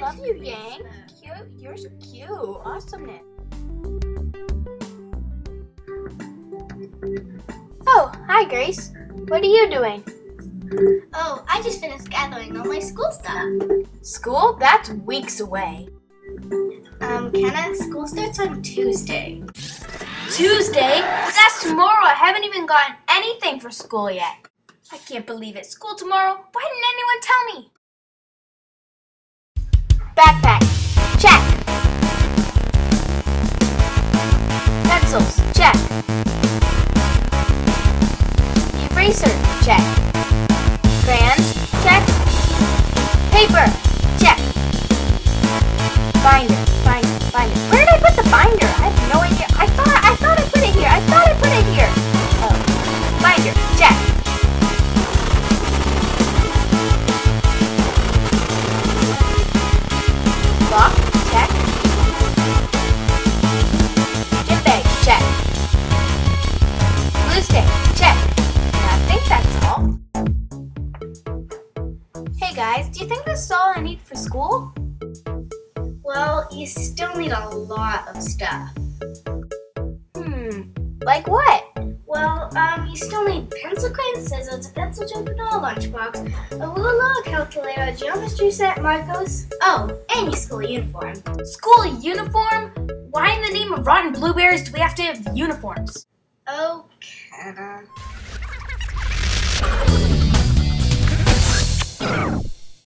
Love you, Yang. Cute. You're so cute. Awesomeness. Oh, hi, Grace. What are you doing? Oh, I just finished gathering all my school stuff. School? That's weeks away. Um, Kenna, school starts on Tuesday. Tuesday? That's tomorrow. I haven't even gotten anything for school yet. I can't believe it. School tomorrow? Why didn't anyone tell me? Backpack. Check. Pencils. Check. Eraser. Check. Guys, do you think this is all I need for school? Well, you still need a lot of stuff. Hmm. Like what? Well, um, you still need pencil, crayon, scissors, a pencil jumper, a lunchbox, a ruler, a calculator, a geometry set, markers. Oh, and your school uniform. School uniform? Why in the name of rotten blueberries do we have to have uniforms? Oh, Kenna.